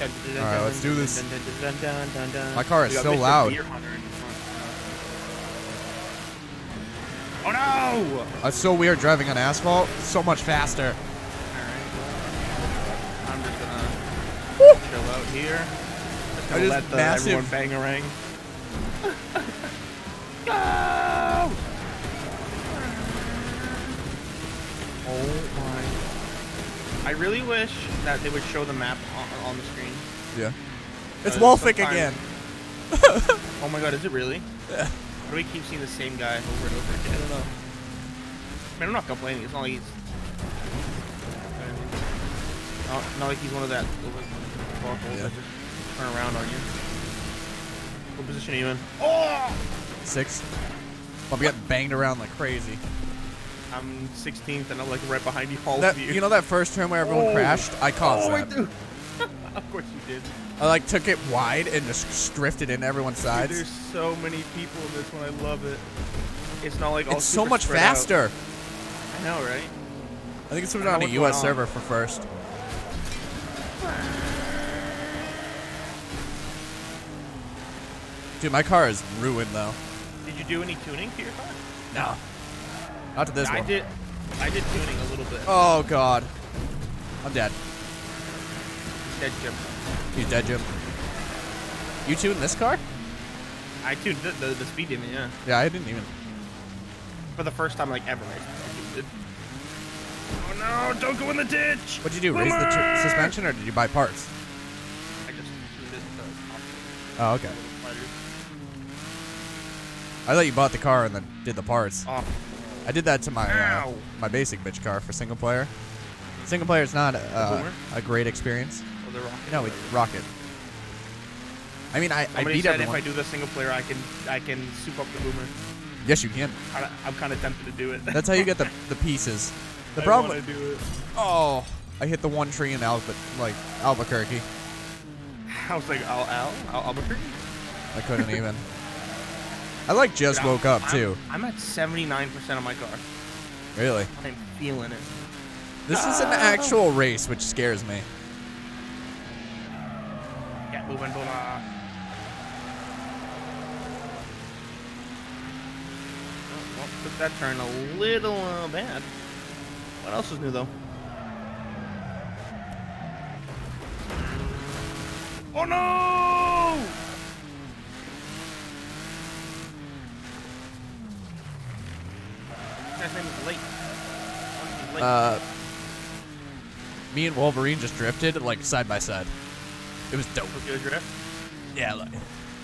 Alright, let's do this. My car is so loud. Oh no! It's so weird driving on asphalt. So much faster. I'm just gonna chill out here. Just I just let the, massive- everyone bang a ring. Go! Oh my! I really wish that they would show the map on, on the screen. Yeah. It's Wolfick again. Oh my god, is it really? Yeah. Why do we keep seeing the same guy over and over again? I don't know. I mean, I'm not complaining. It's not like he's. Not, not like he's one of that. Like, Yeah. that just turn around on you. What position are you in? Oh! Six. I'm getting banged around like crazy. I'm 16th and I'm like right behind you, all That of you. you know that first turn where everyone Oh. crashed? I caused oh, that. of course you did. I like took it wide and just drifted into everyone's Dude, sides. there's so many people in this one. I love it. It's not like all It's so much spread out. faster. I know, right? I think it's I on a U.S. server for first. Dude, my car is ruined though. Did you do any tuning to your car? No. Not to this I one. did. I did tuning a little bit. Oh god. I'm dead. Dead Jim. He's dead, Jim. You tuned this car? I tuned the, the, the speed demon, yeah. Yeah, I didn't even. For the first time, like ever. I. Oh no! Don't go in the ditch! What'd you do? Raise the Boomer! suspension or did you buy parts? I just tuned it to Oh, okay. I thought you bought the car and then did the parts. Oh, I did that to my uh, my basic bitch car for single player. Single player is not uh, a great experience. oh, they're. No, it's rocket. I mean, I, I Somebody beat said everyone. if I do the single player, I can I can soup up the boomer. yes, you can. I, I'm kind of tempted to do it. That's how you get the the pieces. The I problem. wanna do it. Oh, I hit the one tree in Alba, like Albuquerque. I was like, Al Al Al Albuquerque. I couldn't even. I like just woke up I'm- too. I'm at 79% of my car. Really. I'm feeling it. This is an actual race, which scares me. Get moving, Bola. Oh, well, took that turn a little uh, bad. What else is new though? Oh no! This guy's name is late. He's late. Uh, me and Wolverine just drifted like side by side. It was dope. Tokyo Drift. Yeah, like,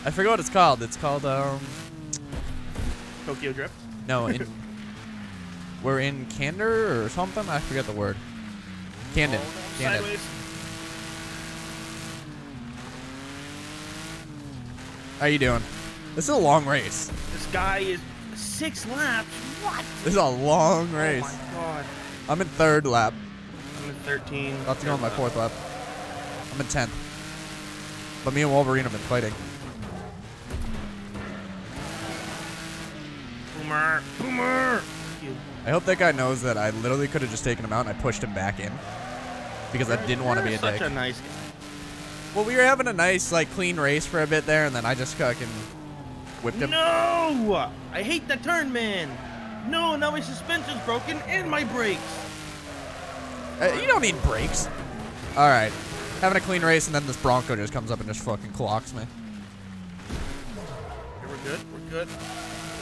I forget what it's called. It's called um Tokyo Drift. no, in, we're in Candor or something. I forget the word. Candon. Oh, no, Candon. How you doing? This is a long race. This guy is six laps. What? This is a long race. Oh my god. I'm in third lap. I'm in 13. About to go on my fourth lap. I'm in tenth. But me and Wolverine have been fighting. Boomer. Boomer. I hope that guy knows that I literally could have just taken him out and I pushed him back in. Because I didn't want to be You're a such dick. a nice guy. Well, we were having a nice, like, clean race for a bit there, and then I just fucking whipped him. No! I hate the turn, man. No, now my suspension's broken and my brakes. Uh, you don't need brakes. All right. Having a clean race, and then this Bronco just comes up and just fucking clocks me. Okay, we're good. We're good.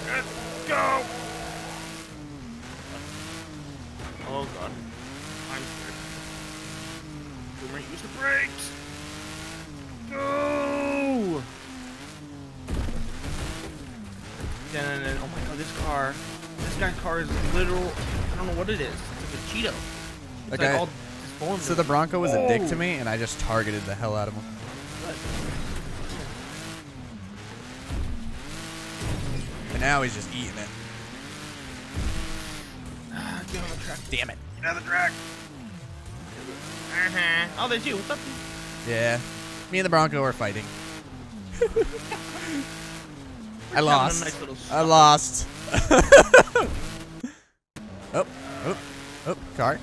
Let's go. Oh god. I'm scared. Boomer, use the brakes. Go! Dun, dun, dun. Oh my god, this car. This guy's car is literal. I don't know what it is. It's like a Cheeto. It's Okay. like all. So the Bronco was a dick to me, and I just targeted the hell out of him. And now he's just eating it. Ah, Get on the track. Damn it. Get out of the track. Uh-huh. Oh, there's you. What's up? Yeah. Me and the Bronco are fighting. I lost. nice little I lost. oh, oh, oh, car.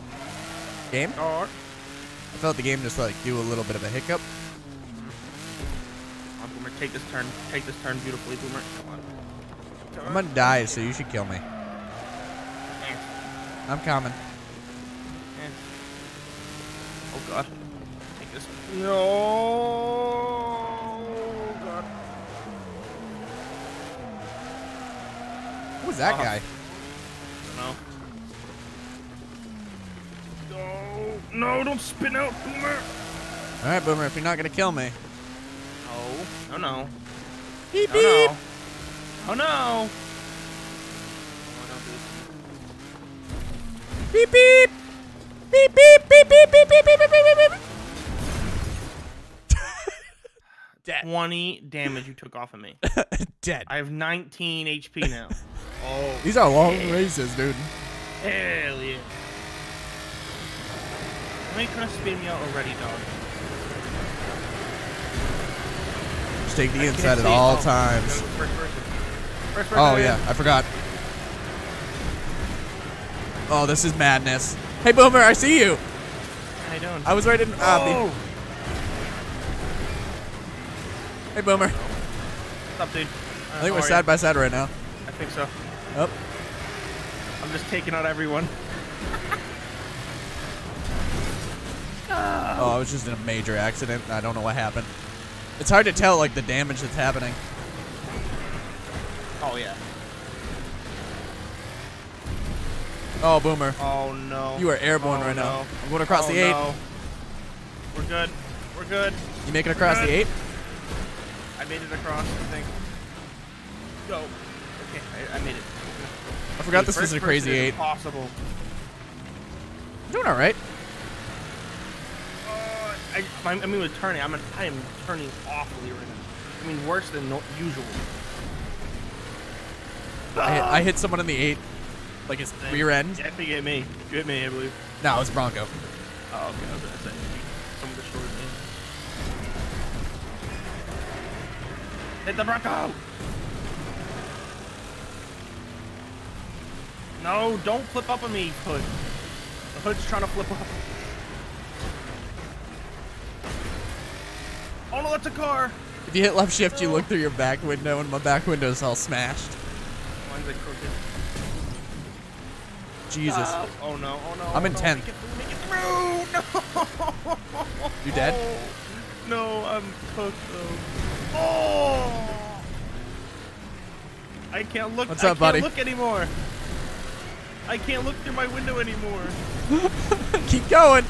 Game? Car. I felt the game just like do a little bit of a hiccup. Come on, Boomer, take this turn. Take this turn beautifully, Boomer. Come on. I'm gonna die, so you should kill me. Eh, I'm coming. eh. Oh god. Take this. No. Oh god. Who's that Uh-huh. guy? No. No. No, don't spin out, Boomer. All right, Boomer. If you're not gonna kill me, No. Oh, no, no. beep Oh beep. no. Oh no. Don't do this. Beep beep. Beep beep beep beep beep beep beep beep beep beep. Dead. 20 damage you took off of me. Dead. I have 19 HP now. Oh, These are long races, dude. hell yeah. How many trying to spin me out already, dog? Just take the I inside at all Oh, times. First person. First person. Oh yeah, I forgot. Oh, this is madness. Hey, Boomer, I see you. You doing? I was right in. Uh, oh! hey, Boomer. What's up, dude? I think we're side by side right now. I think so. Up. I'm just taking out everyone. Oh, I was just in a major accident. I don't know what happened. It's hard to tell, like, the damage that's happening. Oh, yeah. Oh, Boomer. Oh, no. You are airborne Oh, right now. I'm going across oh, the 8. No. We're good. We're good. You make it across the Good. 8? I made it across, I think. Go. Okay, I, I made it. I forgot Dude, this was a crazy 8. Impossible. Doing alright. Uh, I, I mean, with turning, I'm, I am turning awfully right now. I mean, worse than no, usual. I hit, I hit someone in the 8. Like his rear end. Yeah, I think you hit me. You hit me, I believe. No, it was Bronco. Oh, okay. I was gonna say some of the short me. Hit the Bronco! No, don't flip up on me, Hood. The Hood's trying to flip up. Oh no, that's a car! If you hit left shift, you look through your back window, and my back window is all smashed. Mine's like crooked. Jesus. Ah, oh no, oh no. I'm oh, in no, 10th. Make it through, make it through! No! You dead? No, I'm cooked though. Oh! I can't look. What's I up, can't buddy? look anymore. I can't look through my window anymore. Keep going.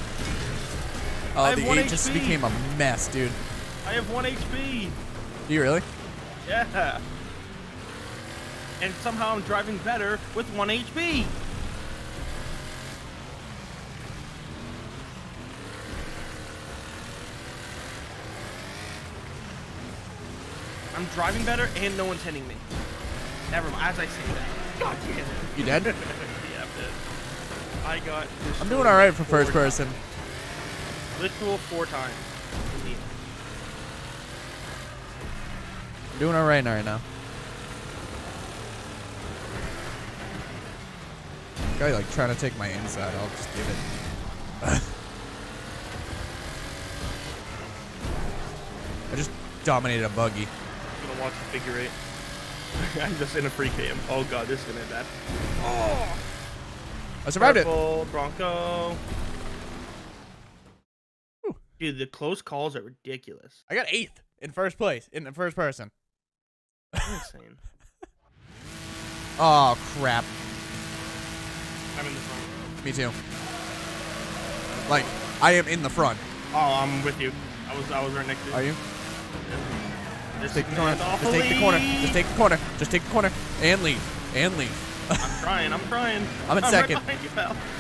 Oh, I the 8 just became a mess, dude. I have one HP. Do you really? Yeah. And somehow I'm driving better with one HP. I'm driving better and no one's hitting me. Never mind. As I say that. God damn it. You dead? yeah, I'm dead. I got. I'm doing alright for first four person. times. Literal four times. Indeed. I'm doing alright right now. Guy like trying to take my inside. I'll just give it. I just dominated a buggy. I'm gonna watch the figure eight. I'm just in a free cam. Oh god, this is gonna end bad. Oh! I survived it. Careful, Bronco. Whew. Dude, the close calls are ridiculous. I got eighth in first place in the first person. Insane. Oh crap. I'm in the front. Me too. Like I am in the front. Oh, I'm with you. I was I was right next to you. Are you? Just Take the corner. Just take the corner. Just take the corner. Just take the corner. And leave. And leave. I'm trying. I'm trying. I'm in right second. behind you.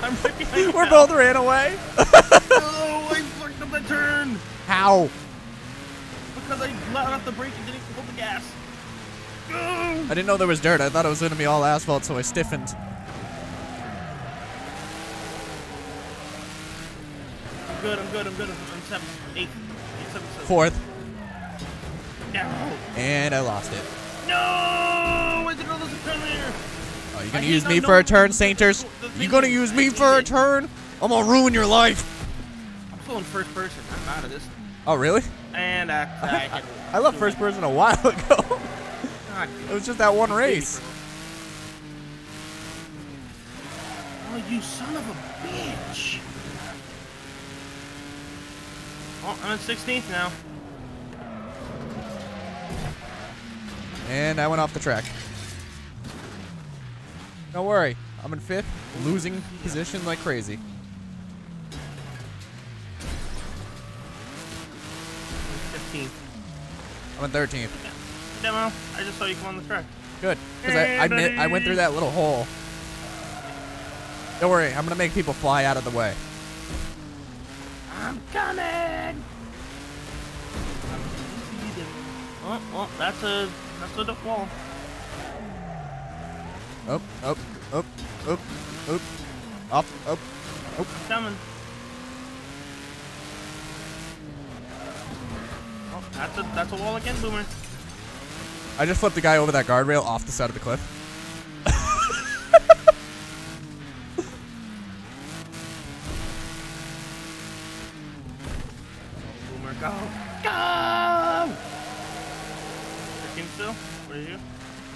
I'm right behind you. We're both ran away. Oh, I fucked up the turn How? because I let off the brake and didn't hold the gas. I didn't know there was dirt. I thought it was gonna be all asphalt, so I stiffened. I'm good. I'm good. I'm good. I'm seventh, eighth, eighth, seventh, seventh. Fourth. No. And I lost it. No! I didn't know there was turn there. Oh, you gonna did use me for a turn, Sainters? You gonna use me for a turn? I'm gonna ruin your life. I'm still in first person. I'm out of this. Oh, really? And I, I. I left first person a while ago. God, it was just that one race. Oh, you son of a bitch. Oh, I'm in 16th now. And I went off the track. Don't worry. I'm in fifth, losing position like crazy. I'm 15th. I'm in 13th. Demo, I just saw you come on the track. Good. Because I, I, mi- I went through that little hole. Don't worry. I'm going to make people fly out of the way. I'm coming. Oh, well, that's a that's duck wall. Up, up, up, up, up, up, up. I'm coming. Oh, that's a that's a wall again, Boomer. I just flipped the guy over that guardrail off the side of the cliff.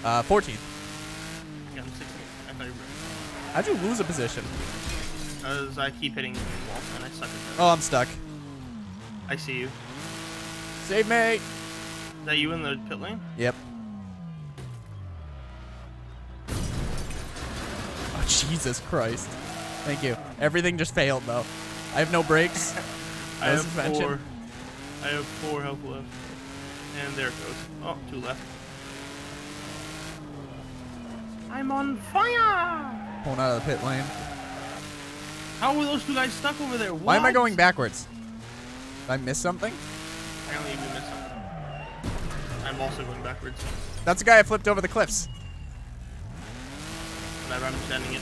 Uh, 14th. Yeah, I'm 16. I thought you were. How'd you lose a position? Because I keep hitting walls and I suck at that. Oh, I'm stuck. I see you. Save me. Is that you in the pit lane? Yep. Oh, Jesus Christ. Thank you. Everything just failed, though. I have no brakes. I have suspension. four. I have four health left. And there it goes. Oh, two left. I'm on fire! Pulling out of the pit lane. How were those two guys stuck over there? Why am I going backwards? Did I miss something? Apparently you missed something. I'm also going backwards. That's the guy I flipped over the cliffs. But I'm understanding it.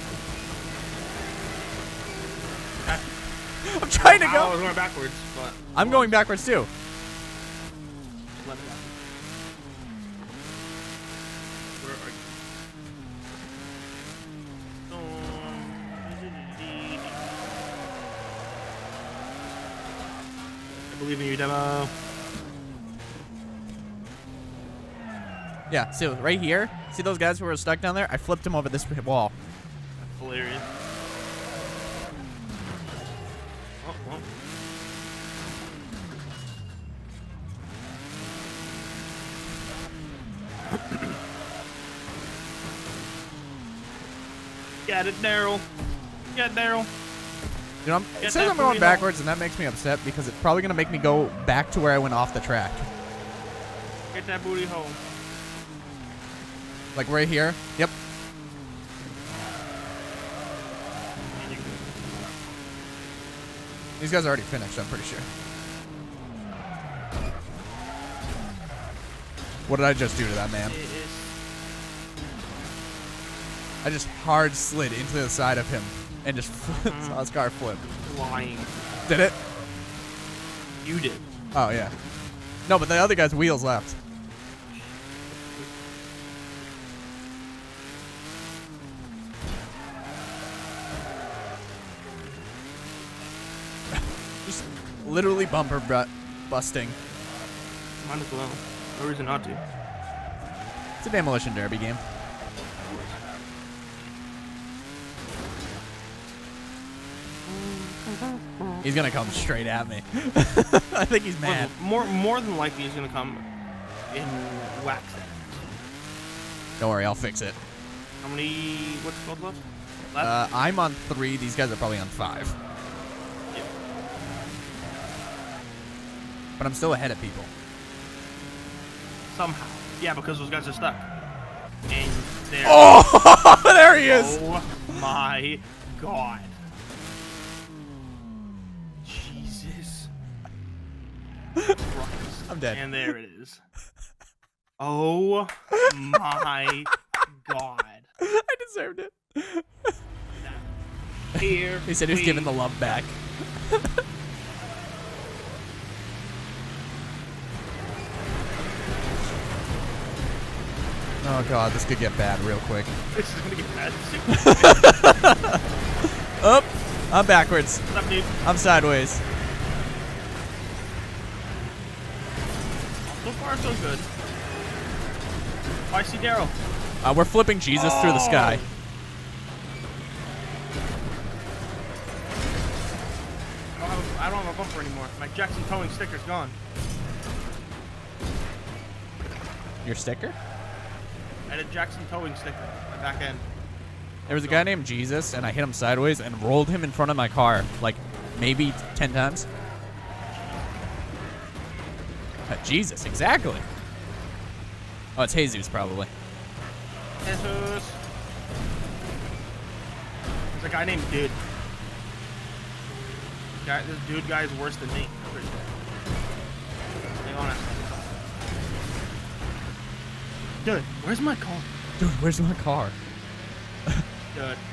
I'm trying to go. I go. was going backwards, but I'm going backwards too. let it happen. Where are you? In you, demo. Yeah, so right here, see those guys who were stuck down there? I flipped them over this wall. Hilarious. Oh, oh. well. Get it, Daryl. Got Daryl. You know, I'm, it Get says I'm going backwards, and that makes me upset because it's probably going to make me go back to where I went off the track. Get that booty hole. Like right here. Yep. These guys are already finished, I'm pretty sure. What did I just do to that man? I just hard slid into the side of him and just saw his car flip. lying. Did it? You did. Oh, yeah. No, but the other guy's wheels left. just literally bumper bu- busting. Might as well. No reason not to. It's a demolition derby game. He's gonna come straight at me. I think he's mad. More, more than likely, he's gonna come and whack. Don't worry, I'll fix it. How many? What's called left? Left. Uh, I'm on three. These guys are probably on five. Yep. But I'm still ahead of people. Somehow. Yeah, because those guys are stuck. And there. Oh, there he is. Oh my god. I'm dead. And there it is. Oh my god. I deserved it. Here. He said he was giving the love back. oh god, this could get bad real quick. This is gonna get bad. Up, I'm backwards. Up, dude? I'm sideways. So far, so good. Oh, I see Daryl. Uh, we're flipping Jesus through the sky. Oh. I don't, have a, I don't have a bumper anymore. My Jackson towing sticker's gone. Your sticker? I had a Jackson towing sticker on my back end. There was a guy named Jesus, and I hit him sideways and rolled him in front of my car, like maybe 10 times. Uh, Jesus, exactly. Oh, it's Jesus, probably. Jesus. There's a guy named Dude. Guy, this dude guy is worse than me. Pretty sure. Hang on. Dude, where's my car? Dude, where's my car? Dude.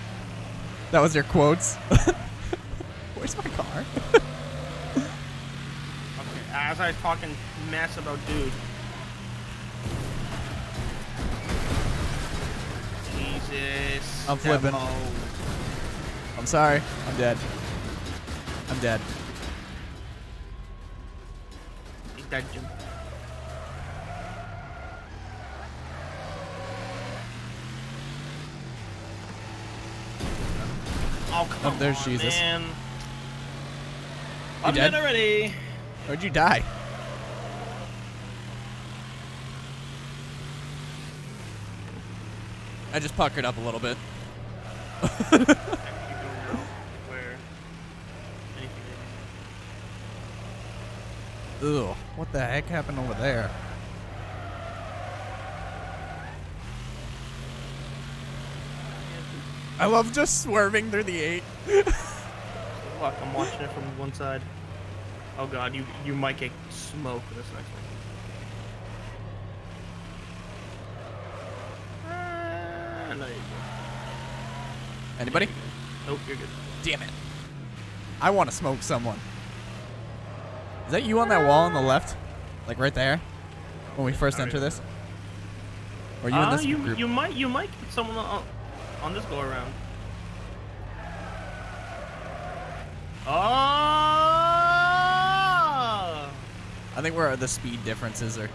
That was your quotes. where's my car? As I was talking mess about dude. Jesus. I'm flipping. demo. I'm sorry. I'm dead. I'm dead. He's dead, Jim. Oh, come oh, there's on, Jesus. man. I'm dead already. Where'd you die? I just puckered up a little bit. Actually, don't know where anything is. Ugh, what the heck happened over there? I love just swerving through the eight. Fuck, I'm watching it from one side. Oh god, you you might get smoked this next one. Uh, no. Anybody? Nope, you're good. Damn it. I want to smoke someone. Is that you on that wall on the left? Like right there? When we first enter this? Or are you in Uh, this you, group? you might you might get someone on, on this go around. Oh! Think where the speed differences are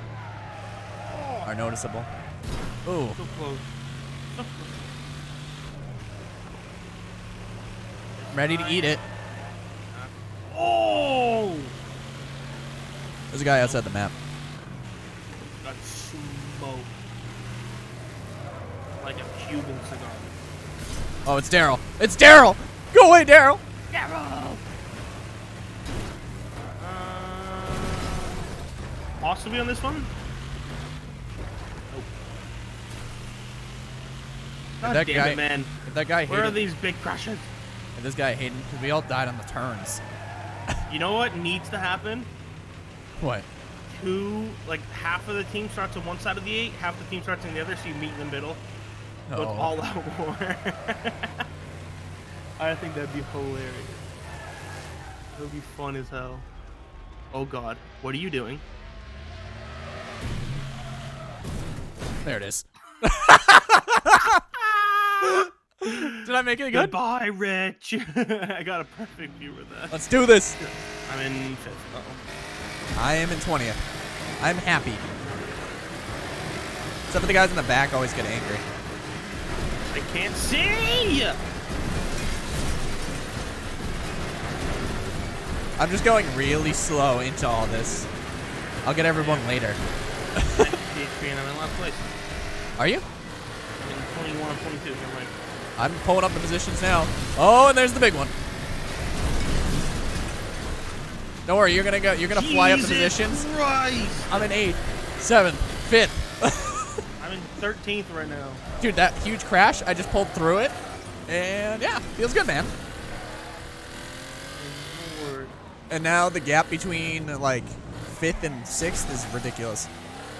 are noticeable. Ooh, So close. So close. Ready to eat it. Oh! There's a guy outside the map. Got smoked. Like a Cuban cigar. Oh, it's Daryl. It's Daryl! Go away, Daryl! Daryl! Possibly on this one? God that guy- it, man. That guy Where are these big crashes? if this guy hated, because we all died on the turns. You know what needs to happen? What? Two, like half of the team starts on one side of the eight, half the team starts on the other, so you meet in the middle. So it's Oh. all out war. I think that'd be hilarious. It would be fun as hell. Oh god, what are you doing? There it is. Did I make it good? Goodbye, Rich. I got a perfect view of that. Let's do this. I'm in fifth. Uh-oh. I am in 20th. I'm happy. Except for the guys in the back always get angry. I can't see. I'm just going really slow into all this. I'll get everyone later. PHP and I'm in last place. Are you? I'm in 21, 22. I'm like, I'm pulling up the positions now. Oh, and there's the big one. Don't worry, you're gonna go. You're gonna fly up the positions. Christ! I'm in eighth, seventh, fifth. I'm in 13th right now. Dude, that huge crash, I just pulled through it, and yeah, feels good, man. Lord. And now the gap between like fifth and sixth is ridiculous.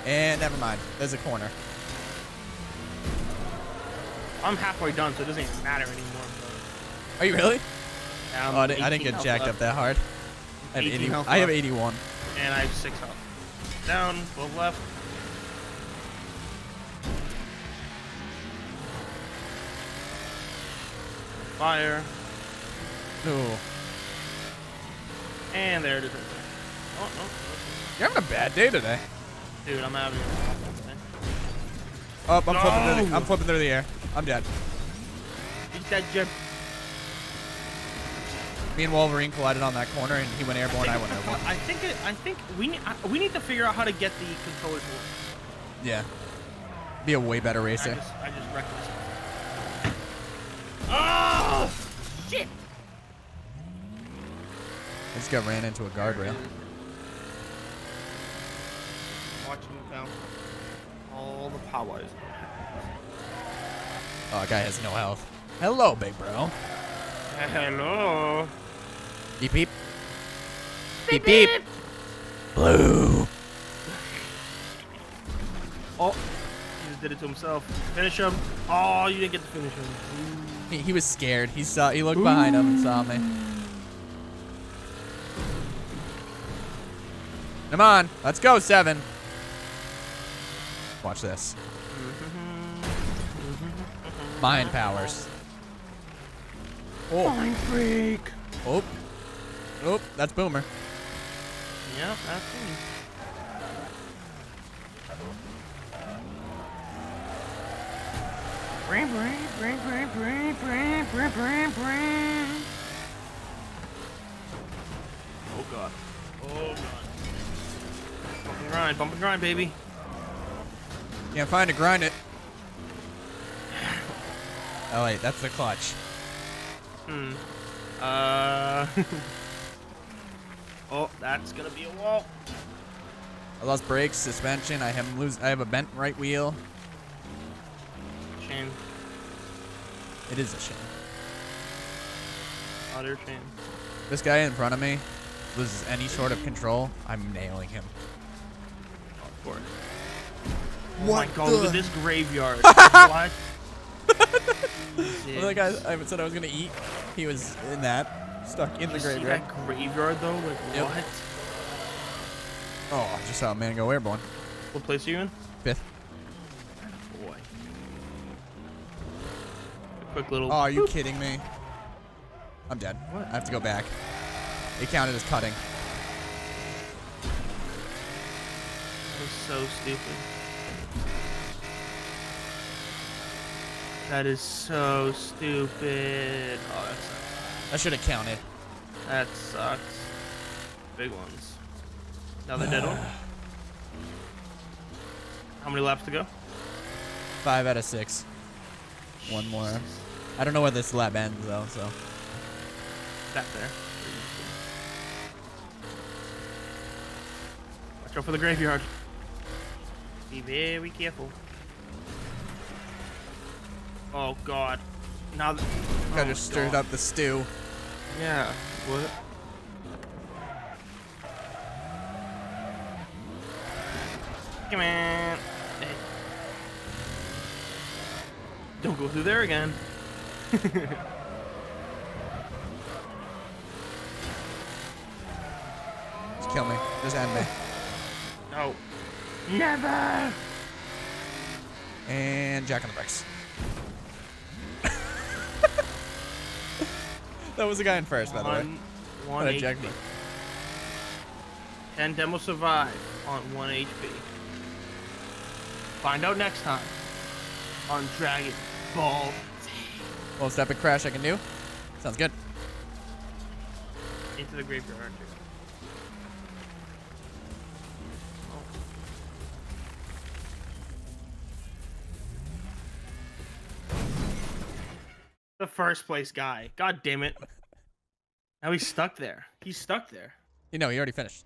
And never mind, there's a corner. I'm halfway done, so it doesn't even matter anymore. Are you really? Um, Oh, I didn't, I didn't get jacked left, up that hard. I have 80. I have 81. And I have six health. Down, 12 left. Fire. Ooh. And there it is. Oh, no. You're having a bad day today. Dude, I'm out of here. Oh, I'm flipping through the, I'm flipping through the air. I'm dead. Eat that jet. Me and Wolverine collided on that corner, and he went airborne. I went airborne. I think it, I think we need I- we need to figure out how to get the controllers to work. Yeah. Be a way better I racer. just I just wrecked myself. Oh shit! I just got ran into a guardrail. Watch. All the powers. Oh, that guy has no health. Hello, big bro. Hello. Beep beep. Beep beep. Blue. Oh, he just did it to himself. Finish him. Oh, you didn't get to finish him. He, he was scared. He saw. He looked behind him and saw me. Come on, let's go, seven. Watch this. Mm-hmm. Mind powers. Oh, Mind freak. oh, oh, that's Boomer. Yeah, that's me. Bring, bring, bring, bring, bring, bring, bring, bring, bring. Oh god. Oh god. Bump and grind, bump and grind, baby. Can't find it, grind it. Oh wait, that's the clutch. Hmm. Uh. oh, that's gonna be a wall. I lost brakes, suspension. I have lose. I have a bent right wheel. Shame. It is a shame. Utter shame. This guy in front of me loses any sort of control. I'm nailing him. Of course. Oh my god, look at this graveyard. what? Well, the guy I said I was gonna eat, he was in that, stuck in You the graveyard. that graveyard though? Like Yep. what? Oh, I just saw a man go airborne. What place are you in? Fifth. Boy. A quick little. Oh, are you kidding me? I'm dead. What? I have to go back. It counted as cutting. That is so stupid. That is so stupid. Oh, that sucks. That should have counted. That sucks. Big ones. Another dead one. How many laps to go? Five out of six. One more. I don't know where this lap ends though, so. Back there. Watch out for the graveyard. Be very careful. Oh god. Now th- I oh, just stirred up the stew. Yeah. What? Come on. Hey. Don't go through there again. Just kill me. Just end me. No. Never. And Jack on the brakes. That was the guy in first, by the way. One, HP. Can Demo survive on one HP? Find out next time on Dragon Ball Most epic crash I can do. Sounds good. into the graveyard. First place guy. God damn it. Now he's stuck there. He's stuck there. You know, he already finished.